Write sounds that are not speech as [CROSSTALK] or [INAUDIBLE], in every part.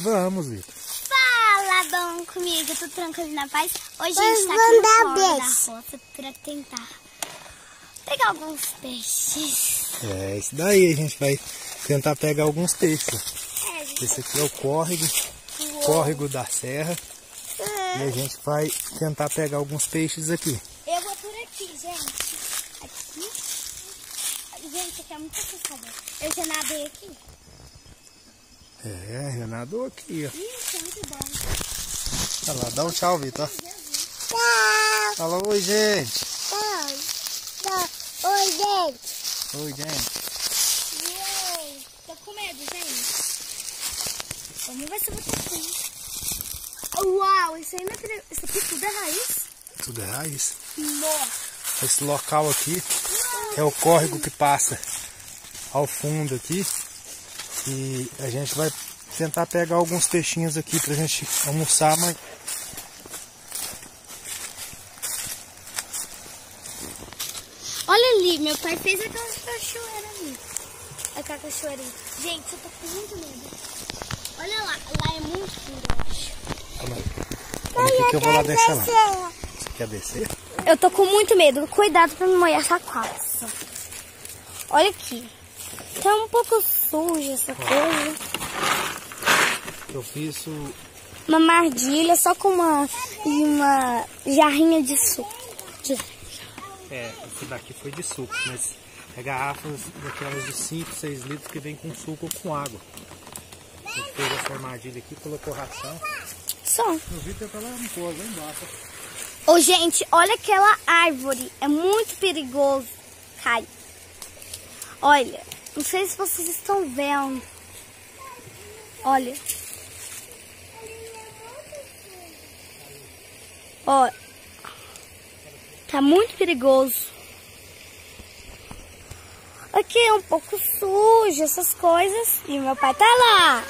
Vamos, Vitor. Fala, bom comigo, tudo tranquilo na paz? Hoje a gente tá aqui no fora da roça pra tentar pegar alguns peixes. É, isso daí a gente vai tentar pegar alguns peixes. É. Esse aqui é o córrego, córrego da serra. E a gente vai tentar pegar alguns peixes aqui. Eu vou por aqui, gente. Aqui. Gente, aqui é muito assustador. Eu já nadei aqui. É, já nadou aqui, ó. Isso, é muito bom. Olha lá, dá um tchau, Vitor. Tchau. Fala oi, gente. Tchau. Tchau. Oi, gente. Oi, gente. Uou. Tô com medo, gente. Vamos ver se eu vou ter fome. Uau, isso aí não é. Isso aqui tudo é raiz? Tudo é raiz. Nossa. Esse local aqui é o córrego que passa ao fundo aqui. E a gente vai tentar pegar alguns peixinhos aqui pra gente almoçar amanhã. Olha ali, meu pai fez aquela cachoeira ali. Aquela cachoeirinha. Gente, eu tô com muito medo. Olha lá, lá é muito fundo, eu acho. Olha Olha aqui que eu vou lá deixar lá. Você quer descer? Eu tô com muito medo. Cuidado pra não molhar essa calça. Olha aqui. Tá um pouco suja essa coisa. Eu fiz o... Uma mardilha só com uma, uma jarrinha de suco. É, esse daqui foi de suco, mas é garrafas daquelas de 5, 6 litros que vem com suco ou com água. Gente fez essa armadilha aqui, colocou ração. Só. O Vitor tá lá no pôs, lá embaixo. Ô, gente, olha aquela árvore. É muito perigoso. Cai. Olha, não sei se vocês estão vendo. Olha. Ó. Tá muito perigoso. Aqui é um pouco sujo, essas coisas. E meu pai tá lá.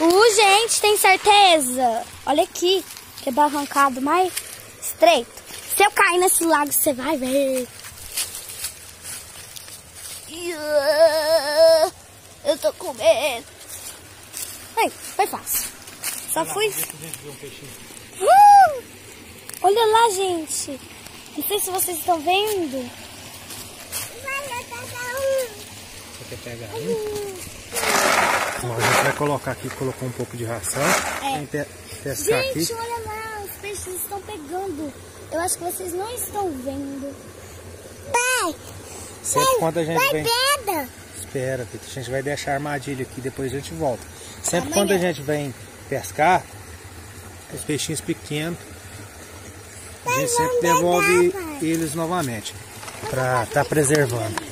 Uh, gente, tem certeza? Olha aqui, que barrancado mais estreito. Se eu cair nesse lago, você vai ver. Eu tô com medo. Ai, foi fácil. Só fui. Uh! Olha lá, gente. Não sei se vocês estão vendo. Você quer pegar um? Bom, a gente vai colocar aqui, colocou um pouco de ração. É. Pescar aqui. Gente, olha lá, os peixes estão pegando. Eu acho que vocês não estão vendo. Sempre quando a gente vem... pedra. Espera, a gente vai deixar a armadilha aqui, depois a gente volta. Sempre Amanhã. quando a gente vem pescar, os peixinhos pequenos, a gente sempre devolve eles novamente, para estar preservando.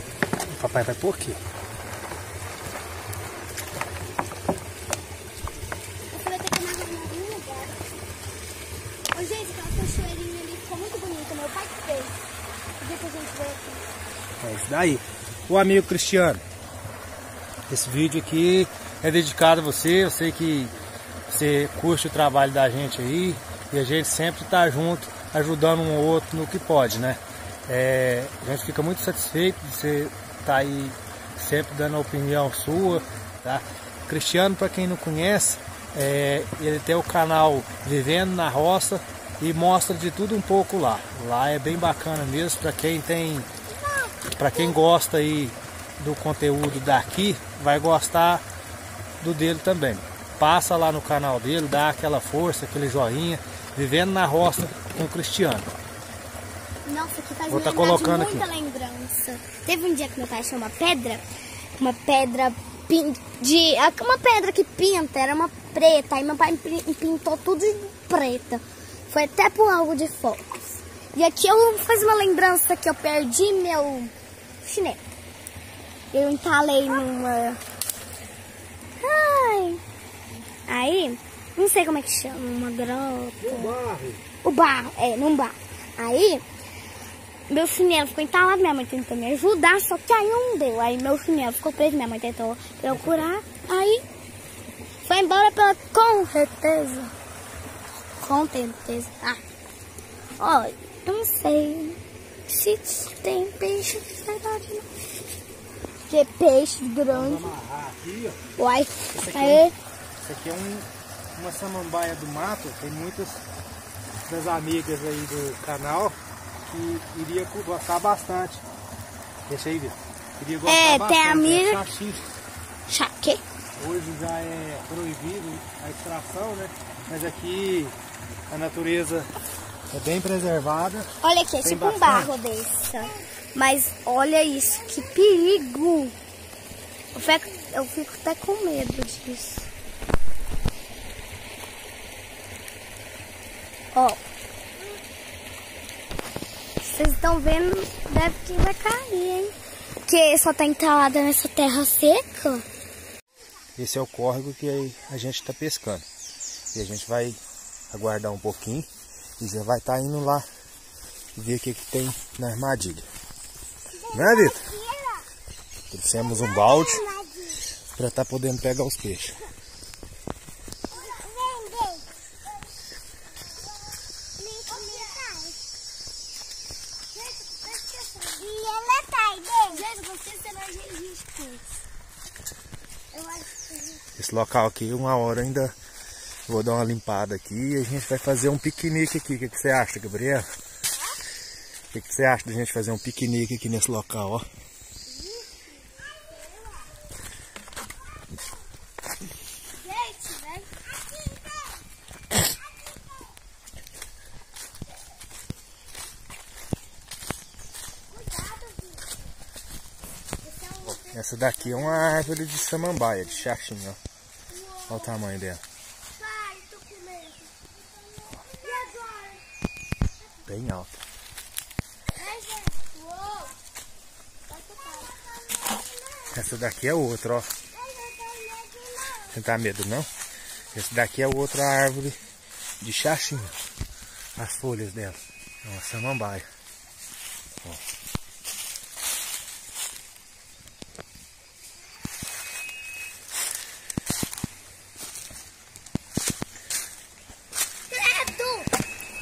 O papai vai por aqui. Gente, aquela cachoeirinha ali ficou muito bonita. Meu pai que fez. Que a gente veio aqui. É isso daí. O amigo Cristiano, esse vídeo aqui é dedicado a você. Eu sei que você curte o trabalho da gente aí e a gente sempre está junto, ajudando um ou outro no que pode, né? É, a gente fica muito satisfeito de você estar aí sempre dando a opinião sua, tá? Cristiano, para quem não conhece, é, ele tem o canal Vivendo na Roça e mostra de tudo um pouco lá. Lá é bem bacana mesmo para quem tem para quem gosta aí do conteúdo daqui, vai gostar do dele também. Passa lá no canal dele, dá aquela força, aquele joinha, vivendo na roça com o Cristiano. Nossa, que faz Vou tá colocando muita lembrança. Teve um dia que meu pai achou uma pedra, uma pedra de uma pedra que pinta, era uma preta, aí meu pai pin- pintou tudo de preta. Foi até pro algo de focos. E aqui eu fiz uma lembrança que eu perdi meu chinelo. Eu entalei numa Ai. Aí, não sei como é que chama, uma grota. O barro, é, num barro. Aí, meu chinelo ficou entalado, minha mãe tentou me ajudar, só que aí não deu. Aí meu chinelo ficou preso, minha mãe tentou procurar, aí foi embora pela com certeza. Com certeza. Ah. Olha, eu não sei se tem peixe de verdade não. Que é peixe grande. Aqui, ó. Uai. Esse aqui, Aí. é, esse aqui é um, uma samambaia do mato. Tem muitas das amigas aí do canal que iria gostar bastante. Deixa aí, Vitor. Iria gostar É, tem bastante. amiga- É xaxim. Chaque. Hoje já é proibido a extração, né? Mas aqui a natureza é bem preservada. Olha aqui, é tipo um bastante. barro desse. Mas olha isso, que perigo. Eu fico, eu fico até com medo disso. Ó. Vocês estão vendo, deve que vai cair, hein? Porque só tá entalada nessa terra seca. Esse é o córrego que a gente está pescando. E a gente vai aguardar um pouquinho e já vai estar indo lá ver o que, que tem na armadilha. Né, Vitor? Trouxemos um balde para estar podendo pegar os peixes. Esse local aqui, uma hora ainda vou dar uma limpada aqui e a gente vai fazer um piquenique aqui. O que, que você acha, Gabriel? O que, que você acha da gente fazer um piquenique aqui nesse local, ó? Essa daqui é uma árvore de samambaia, de xaxim, ó. Olha o tamanho dela. Bem alta. Essa daqui é outra, ó. Não tá medo não? Esse daqui é outra árvore de xaxim. As folhas dela. É uma samambaia. Ó.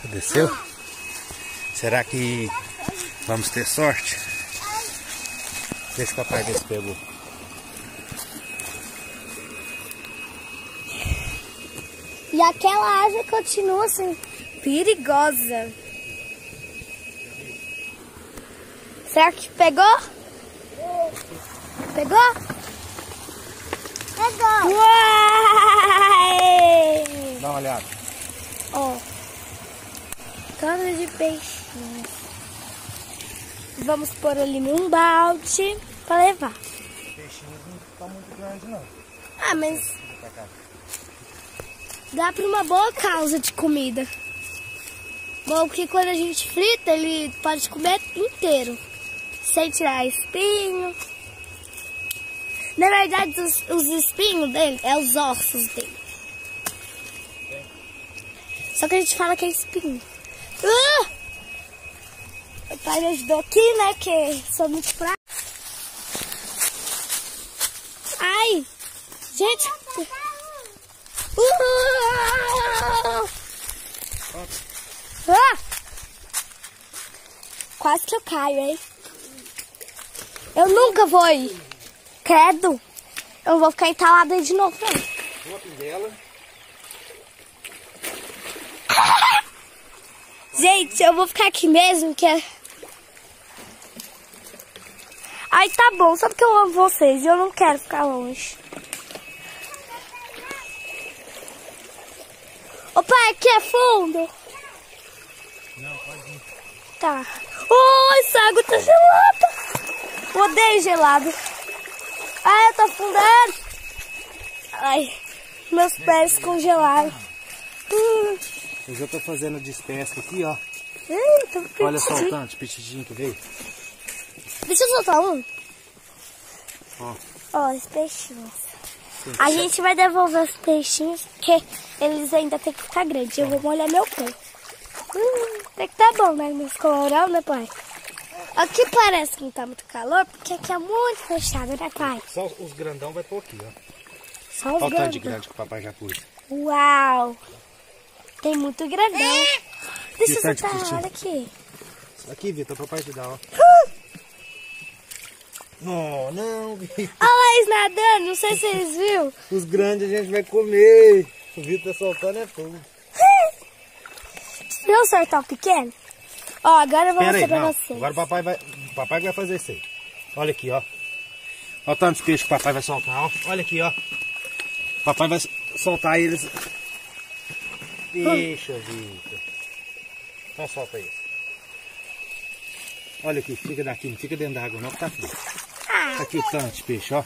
Desceu? Será que vamos ter sorte? Deixa o papai ver se pegou. E aquela árvore continua assim, perigosa. Será que pegou? Pegou? Pegou! Uai! Dá uma olhada. Ó, cana de peixinhos. Vamos pôr ali num balde pra levar. Peixinhos não estão muito grandes não. Ah, mas dá pra uma boa causa de comida. Bom, porque quando a gente frita, ele pode comer inteiro. Sem tirar espinho. Na verdade, os, os espinhos dele é os ossos dele. Só que a gente fala que é espinho. Ah! Me ajudou aqui, né? Que sou muito fraca. Ai! Gente! Uh! Ah! Quase que eu caio, hein? Eu nunca vou ir. Credo. Eu vou ficar entalada aí de novo, não. Uma pinguela. Gente, eu vou ficar aqui mesmo, que é... Ai, tá bom. Sabe que eu amo vocês e eu não quero ficar longe. Ô pai, aqui é fundo? Não, pode ir. Tá. Oh, essa água tá gelada. Odeio gelado. Ai, eu tô afundando. Ai, meus pés congelaram. Hum. Eu já tô fazendo despesca aqui, ó. Ai, tô Olha só o tanto de petidinho que veio. Deixa eu soltar um. Ó. Ó, os peixinhos. A gente vai devolver os peixinhos, porque eles ainda tem que ficar grandes. Eu vou molhar meu pé. Hum, tem que tá bom, né? Nos colorão, né, pai? Aqui parece que não tá muito calor, porque aqui é muito fechado, né, pai? Só os grandão vai por aqui, ó. Só os Olha o tanto de grande que o papai já pôs. Uau! Tem muito grandão. Deixa eu soltar, olha aqui. Aqui, Vitor, o papai te dá, ó. Não, não. Olha eles nadando, não sei se vocês viram. Os grandes a gente vai comer. O Vitor tá soltando é tudo. Viu soltar o pequeno? Ó, agora eu vou Pera aí, mostrar pra não. vocês. Agora o papai vai, o papai vai fazer isso aí. Olha aqui, ó. Olha o tanto de peixe que o papai vai soltar, ó. Olha aqui, ó. O papai vai soltar eles. Deixa, Vitor. Então solta isso. Olha aqui, fica daqui, não fica dentro da água não, que tá frio. Aqui o tanto de peixe, ó.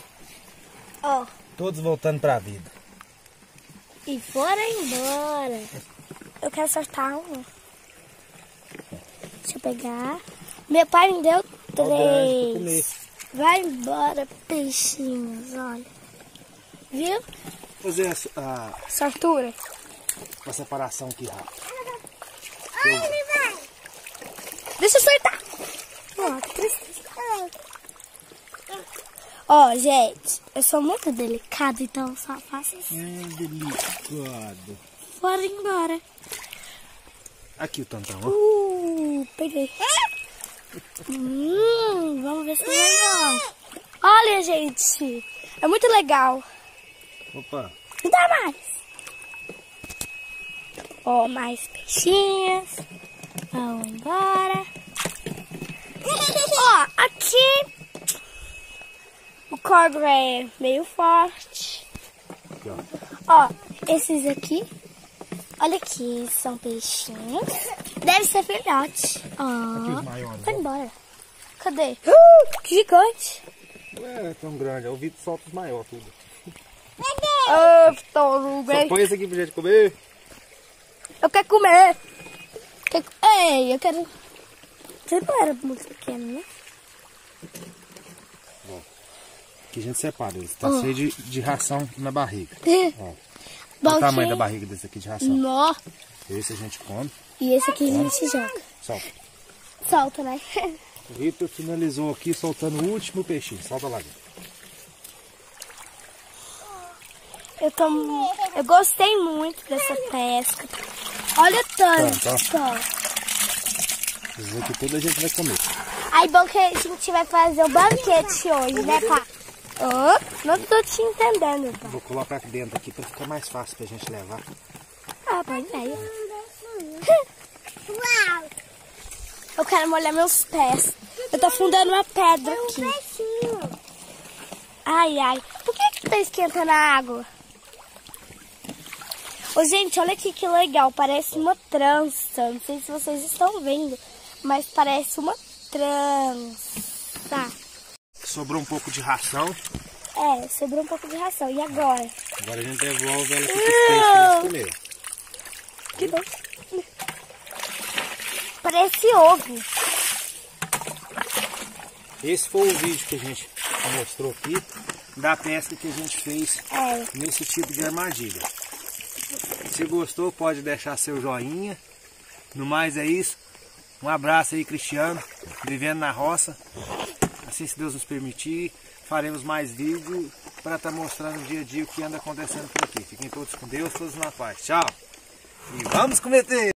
ó. Todos voltando pra vida. E foram embora. Eu quero soltar um. Deixa eu pegar. Meu pai me deu três. Vai embora, peixinhos, olha. Viu? Fazer a, a, Sartura. a separação aqui rápido. Deixa eu soltar. Ó, que tristeza. Ó, gente, eu sou muito delicada, então só faço assim. É delicado. Foram embora. Aqui o tantão, ó. Uh, peguei. Hum, vamos ver se legal. Olha, gente. É muito legal. Opa. Me dá mais. Ó, mais peixinhos. Vamos embora. Ó, aqui o corgo é meio forte. Aqui, ó. Ó, esses aqui. Olha aqui, são peixinhos. Deve ser filhote. Ó, maiores. vai embora. Cadê? Uh, que gigante. Ué, é tão grande. O Vitor solta os maiores tudo. Ah, touro, Só põe esse aqui pra gente comer. Eu quero comer. Quer- Ei, eu quero. Você não era muito pequeno, né? Aqui a gente separa eles. Tá Ó. cheio de, de ração na barriga. Ó. Olha o tamanho da barriga desse aqui de ração. Nó. Esse a gente come. E esse aqui a gente joga. Solta. Solta, né? [LAUGHS] O Vitor finalizou aqui soltando o último peixinho. Solta lá. Eu tô. Eu gostei muito dessa pesca. Olha o tanto. Tanto, ó. Esses aqui tudo a gente vai comer. Aí, bom que a gente vai fazer o banquete hoje, né, pá? Ô, não tô te entendendo, pá. Vou colocar aqui dentro aqui pra ficar mais fácil pra gente levar. Ah, pai, velho. Eu quero molhar meus pés. Eu tô afundando uma pedra aqui. Ai, ai. Por que que tá esquentando a água? Ô, gente, olha aqui que legal. Parece uma trança. Não sei se vocês estão vendo, mas parece uma trança. Sobrou um pouco de ração. É, sobrou um pouco de ração. E agora? Agora a gente devolve ela aqui pros peixes pra eles comerem. Que bom. Parece ovo. Esse foi o vídeo que a gente mostrou aqui da pesca que a gente fez É. nesse tipo de armadilha. Se gostou, pode deixar seu joinha. No mais é isso. Um abraço aí, Cristiano, vivendo na roça. Assim, se Deus nos permitir, faremos mais vídeos para estar mostrando dia a dia o que anda acontecendo por aqui. Fiquem todos com Deus, todos na paz. Tchau! E vamos cometer!